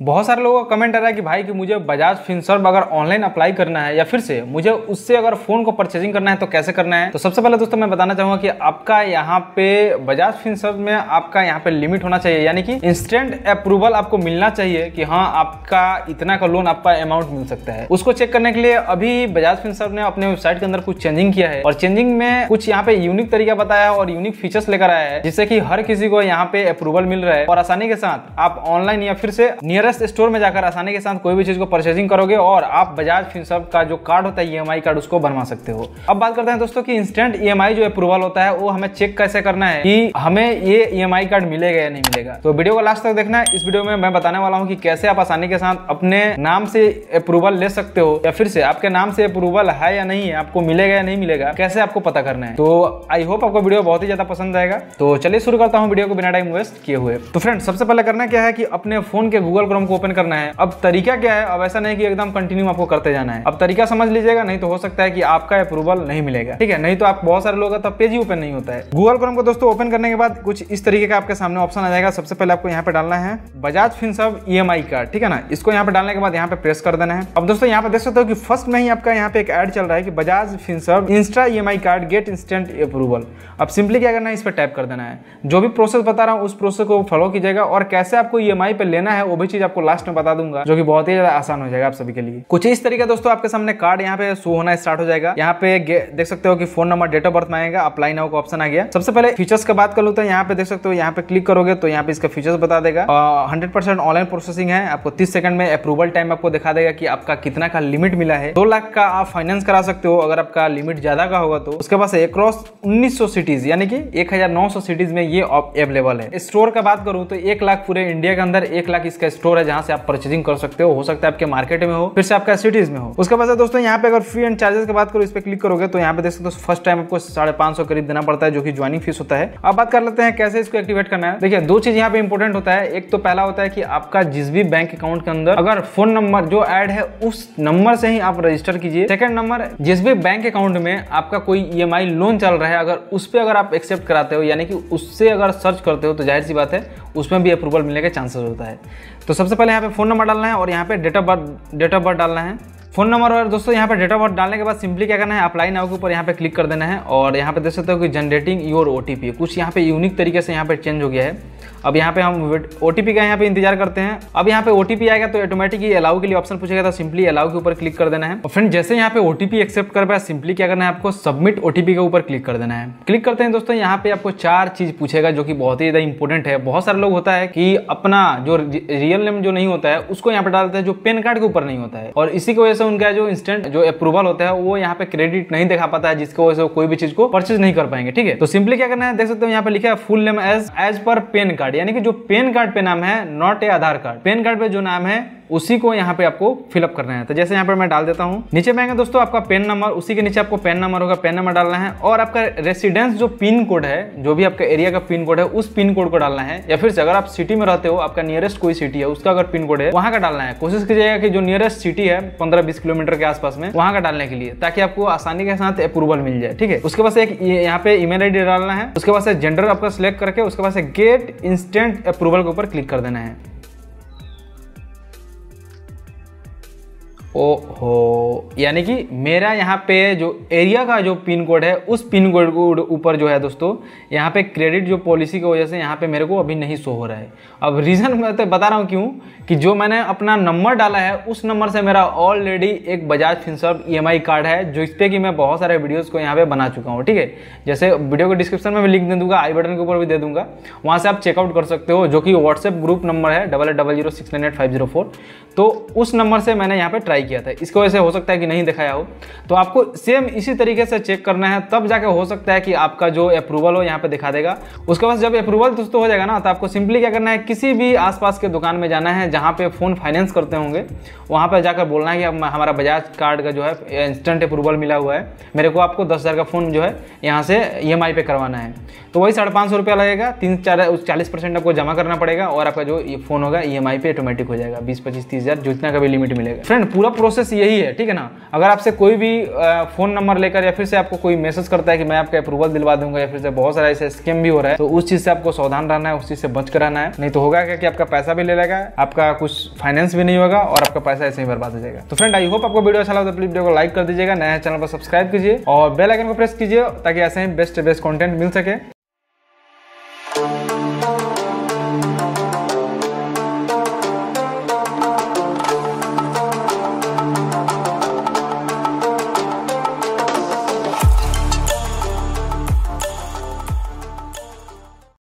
बहुत सारे लोगों का कमेंट आ रहा है कि भाई कि मुझे बजाज फिनसर्व अगर ऑनलाइन अप्लाई करना है या फिर से मुझे उससे अगर फ़ोन को परचेजिंग करना है तो कैसे करना है? तो सबसे पहले दोस्तों, मैं बताना चाहूँगा कि आपका यहाँ पे बजाज फिनसर्व में आपका यहाँ पे लिमिट होना चाहिए। यानी कि इंस्टेंट अप्रूवल आपको मिलना चाहिए कि हाँ आपका इतना का लोन आपका अमाउंट मिल सकता है। उसको चेक करने के लिए अभी बजाज फिनसर्व ने अपने वेबसाइट के अंदर कुछ चेंजिंग किया है। और चेंजिंग में कुछ यहाँ पे यूनिक तरीका बताया है और यूनिक फीचर्स लेकर आया है, जिससे कि हर किसी को यहाँ पे अप्रूवल मिल रहा है। और आसानी के साथ आप ऑनलाइन या फिर से नियरेस्ट स्टोर में जाकर आसानी के साथ कोई भी चीज़ को परचेजिंग करोगे और आप बजाज फिनसर्व का जो कार्ड होता है ईएमआई कार्ड उसको बनवा सकते हो। अब बात करते हैं दोस्तों की इंस्टेंट ईएमआई जो अप्रूवल होता है, वो हमें चेक कैसे करना है कि हमें ये ईएमआई कार्ड मिलेगा या नहीं मिलेगा। तो वीडियो को लास्ट तक देखना इस वीडियो में मैं बताने वाला हूँ कि कैसे आप आसानी के साथ अपने नाम से अप्रूवल ले सकते हो या फिर से आपके नाम से अप्रूवल है या नहीं है, आपको मिलेगा या नहीं मिलेगा, कैसे आपको पता करना है। तो आई होप आपको वीडियो बहुत ही ज़्यादा पसंद आएगा। तो चलिए शुरू करता हूँ वीडियो को बिना टाइम वेस्ट किए हुए। तो फ्रेंड सबसे पहले करना क्या है कि अपने फ़ोन के गूगल क्रोम को ओपन करना है। अब तरीका क्या है? अब ऐसा नहीं कि एकदम कंटिन्यू आपको करते जाना है। अब तरीका समझ लीजिएगा, नहीं तो हो सकता है कि आपका अप्रूवल नहीं मिलेगा। ठीक है? नहीं तो आप बहुत सारे लोग तब पेज ही ओपन नहीं होता है। गूगल क्रोम को दोस्तों ओपन करने के बाद कुछ इस तरीके का आपके सामने ऑप्शन आ जाएगा। सबसे पहले आपको यहाँ पे डालना है बजाज फिनसर्व ई कार्ड ठीक है ना? इसको यहाँ पे डालने के बाद यहाँ पे प्रेस कर देना है। अब दोस्तों यहाँ पे देख सकते हो कि फ़र्स्ट में ही आपका यहाँ पे एक एड चल रहा है कि Bajaj Finserv insta E card get instant approval अब सिंपली क्या करना है? इस पर टैप कर देना है। जो भी प्रोसेस बता रहा हूँ, उस प्रोसेस को फॉलो कीजिएगा और कैसे आपको ई पे लेना है, वो भी आपको लास्ट में बता दूँगा, जो कि बहुत ही ज़्यादा आसान हो जाएगा आप सभी के लिए। कुछ इस तरीके दोस्तों, आपके सामने कार्ड यहाँ पे शो होना स्टार्ट हो जाएगा। यहाँ पे देख सकते हो कि phone number date of birth में आएगा अप्लाई नाउ का ऑप्शन आ गया। सबसे पहले फीचर्स का बात कर तो यहाँ पे देख सकते हो, यहाँ पे क्लिक करोगे तो यहाँ पे इसका फीचर्स बता देगा। हंड्रेड ऑनलाइन प्रोसेसिंग है, आपको तीस सेकंड में अप्रूवल टाइम आपको दिखा देगा कि आपका कितना का लिमिट मिला है। दो लाख का आप फाइनेंस करा सकते हो, अगर आपका लिमिट ज़्यादा का होगा तो। उसके पास अक्रॉस उन्नीस सिटीज़ यानी कि एक सिटीज़ में ये अवेलेबल है। स्टोर का बात करूँ तो एक लाख पूरे इंडिया के अंदर एक लाख इसका स्टोर है जहाँ से आप परचेजिंग कर सकते हो हो सकता है आपके मार्केट में हो, फिर से आपका सिटीज़ में हो। उसके बाद दोस्तों, यहाँ पे अगर फ़ी एंड चार्जेस की बात करो, इस पर क्लिक करोगे तो यहाँ पे देख सकते हो फ़र्स्ट टाइम आपको साढ़े पाँच सौ करीब देना पड़ता है, जो कि ज्वाइनिंग फ़ीस होता है। अब बात कर लेते हैं कैसे इसको एक्टिवेट करना है। देखिए, दो चीज़ यहाँ पे इंपॉर्टेंट होता है। एक तो पहला होता है कि आपका जिस भी बैंक अकाउंट के अंदर अगर फ़ोन नंबर जो एड है, उस नंबर से ही आप रजिस्टर कीजिए। सेकंड नंबर जिस भी बैंक अकाउंट में आपका कोई ई लोन चल रहा है, अगर उस पर अगर आप एक्सेप्ट कराते हो, यानी कि उससे अगर सर्च करते हो तो ज़ाहिर सी बात है उसमें भी अप्रूवल मिलने का चांसेस होता है। तो सबसे पहले यहाँ पे फ़ोन नंबर डालना है और यहाँ पे date of birth date of birth डालना है। फ़ोन नंबर और दोस्तों यहाँ पे डेट ऑफ़ बर्थ डालने के बाद सिंपली क्या करना है अप्लाई नाउ के ऊपर यहाँ पे क्लिक कर देना है। और यहाँ पे देख सकते हो कि जनरेटिंग योर ओटीपी कुछ यहाँ पे यूनिक तरीके से यहाँ पे चेंज हो गया है। अब यहाँ पे हम ओटीपी का यहाँ पे इंतज़ार करते हैं। अब यहाँ पे ओटीपी आएगा तो ऑटोमेटिक अलाउ के लिए ऑप्शन पूछेगा तो सिंपली अलाउ के ऊपर क्लिक कर देना है। और फ्रेंड जैसे यहाँ पे ओटीपी एक्सेप्ट कर पाया सिंपली क्या करना है आपको? सबमिट ओटीपी के ऊपर क्लिक कर देना है। क्लिक करते हैं दोस्तों, यहाँ पे आपको चार चीज़ पूछेगा, जो कि बहुत ही ज़्यादा इंपॉर्टेंट है। बहुत सारे लोग होता है कि अपना जो रियल नेम जो नहीं होता है, उसको यहाँ पे डालते हैं, जो पेन कार्ड के ऊपर नहीं होता है। और इसी की वजह से उनका जो इंस्टेंट जो अप्रूवल होता है, वो यहाँ पे क्रेडिट नहीं दिखा पाता है, जिसकी वजह से कोई भी चीज़ को परचेज नहीं कर पाएँगे, ठीक है? तो सिंपली क्या करना है, देख सकते हो यहाँ पे लिखा है full name as as per PAN card यानी कि जो पेन कार्ड पे नाम है not a Aadhaar card PAN card पे जो नाम है उसी को यहाँ पे आपको फिलअप करना है। तो जैसे यहाँ पे मैं डाल देता हूँ। नीचे में आएँगे दोस्तों आपका पेन नंबर उसी के नीचे आपको पेन नंबर होगा पेन नंबर डालना है। और आपका रेसिडेंस जो पिन कोड है, जो भी आपका एरिया का पिन कोड है, उस पिन कोड को डालना है। या फिर अगर आप सिटी में रहते हो, आपका नियरेस्ट कोई सिटी है, उसका अगर पिन कोड है, वहाँ का डालना है। कोशिश कीजिएगा कि जो नियरेस्ट सिटी है, पंद्रह बीस किलोमीटर के आसपास में, वहाँ का डालने के लिए, ताकि आपको आसानी के साथ अप्रूवल मिल जाए, ठीक है? उसके पास एक यहाँ पे ईमेल आईडी डालना है। उसके पास जेंडर आपका सिलेक्ट करके, उसके पास गेट इंस्टेंट अप्रूवल के ऊपर क्लिक कर देना है। ओहो। यानी कि मेरा यहाँ पे जो एरिया का जो पिन कोड है, उस पिन कोड को ऊपर जो है दोस्तों, यहाँ पे क्रेडिट जो पॉलिसी की वजह से यहाँ पे मेरे को अभी नहीं शो हो रहा है। अब रीज़न मैं तो बता रहा हूँ क्यों? कि जो मैंने अपना नंबर डाला है, उस नंबर से मेरा ऑलरेडी एक बजाज फिनसर्व ई कार्ड है, जो इस पर कि मैं बहुत सारे वीडियोज़ को यहाँ पे बना चुका हूँ, ठीक है? जैसे वीडियो को डिस्क्रिप्शन में भी लिंक दे दूँगा आई बटन के ऊपर भी दे दूँगा। वहाँ से आप चेकआउट कर सकते हो, जो कि व्हाट्सएप ग्रुप नंबर है डबल तो उस नंबर से मैंने यहाँ पर ट्राई किया था। इसकी वजह से हो सकता है कि नहीं दिखाया हो। तो आपको सेम इसी तरीके से चेक करना है, तब जाके हो सकता है कि आपका जो अप्रूवल हो यहाँ पे दिखा देगा। उसके बाद जब अप्रूवल दोस्तों हो जाएगा ना तो आपको सिंपली क्या करना है, किसी भी आसपास के दुकान में जाना है, जहाँ पे फ़ोन फाइनेंस करते होंगे, वहाँ पर जाकर बोलना है कि हमारा बजाज कार्ड का जो है इंस्टेंट अप्रूवल मिला हुआ है। मेरे को आपको दस का फ़ोन जो है, यहाँ से ई e पे करवाना है। तो वही साढ़े पाँच सौ लगेगा, तीन चार चालीस परसेंट आपको जमा करना पड़ेगा, और आपका जो फ़ोन होगा ई e पे ऑटोमेटिक हो जाएगा। बीस पच्चीस तीस हज़ार जितना का भी लिमिट मिलेगा। फ्रेंड पूरा प्रोसेस यही है, ठीक है ना? अगर आपसे कोई भी फ़ोन नंबर लेकर या फिर से आपको कोई मैसेज करता है कि मैं आपका अप्रूवल दिलवा दूँगा या फिर से बहुत सारा ऐसे स्कीम भी हो रहा है तो उस चीज़ से आपको सावधान रहना है, उस चीज़ से बच कर रहना है। नहीं तो होगा क्या कि आपका पैसा भी ले लेगा, आपका कुछ फाइनेंस भी नहीं होगा और आपका पैसा ऐसे ही बर्बाद हो जाएगा। तो फ्रेंड आई होप आपको वीडियो अच्छा लगा तो प्लीज़ वीडियो को लाइक कर दीजिएगा, नया चैनल पर सब्सक्राइब कीजिए और बेल आइकन को प्रेस कीजिए ताकि ऐसे ही बेस्ट बेस्ट कंटेंट मिल सके।